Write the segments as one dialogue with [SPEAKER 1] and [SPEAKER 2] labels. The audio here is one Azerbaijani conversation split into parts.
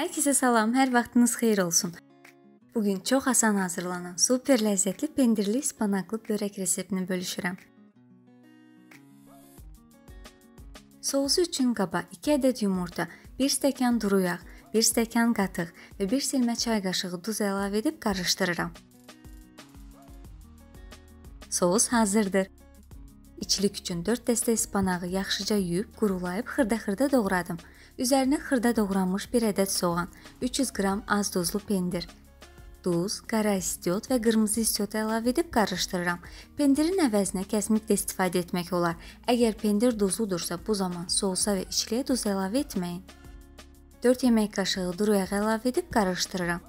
[SPEAKER 1] Hər kəsə salam, hər vaxtınız xeyir olsun. Bu gün çox asan hazırlanan, super ləzzətli pendirli ispanaqlı börək reseptini bölüşürəm. Sousu üçün qaba 2 ədəd yumurta, 1 stəkan duru yağ, 1 stəkan qatıq və 1 silmə çay qaşığı duz əlavə edib qarışdırıram. Sous hazırdır. İçilik üçün 4 dəstə ispanağı yaxşıca yuyub, qurulayıb xırda-xırda doğradım. Üzərinə xırda doğranmış 1 ədəd soğan, 300 qram az duzlu pendir, duz, qara istiot və qırmızı istiot əlavə edib qarışdırıram. Pendirin əvəzinə kəsmik də istifadə etmək olar. Əgər pendir duzludursa, bu zaman sousa və içliyə duz əlavə etməyin. 4 yemək qaşığı duru yağ əlavə edib qarışdırıram.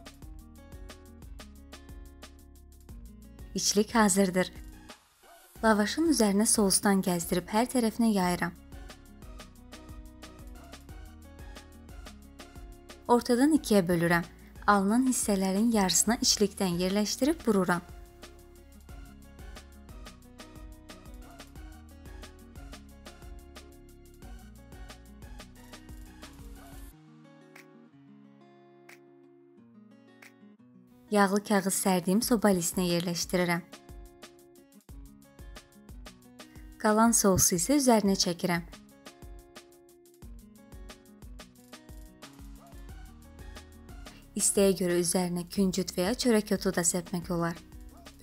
[SPEAKER 1] İçlik hazırdır. Lavaşın üzərinə sousdan gəzdirib hər tərəfinə yayıram. Ortadan ikiyə bölürəm. Alınan hissələrin yarısını içlikdən yerləşdirib vururam. Yağlı kağız sərdiyim soba lisinə yerləşdirirəm. Qalan sousu isə üzərinə çəkirəm. İstəyə görə üzərinə küncüt və ya çörək otu da səpmək olar.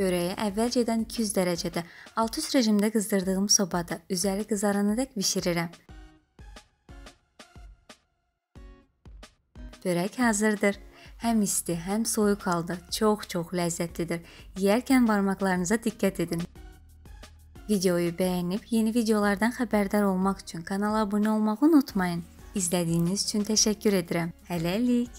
[SPEAKER 1] Börəyi əvvəlcədən 200 dərəcədə alt üst rejimdə qızdırdığım sobada üzəri qızaranaədək bişirirəm. Börək hazırdır. Həm isti, həm soyuq halda çox-çox ləzzətlidir. Yeyərkən barmaqlarınıza diqqət edin. Videoyu bəyənib yeni videolardan xəbərdar olmaq üçün kanala abunə olmağı unutmayın. İzlədiyiniz üçün təşəkkür edirəm. Hələlik.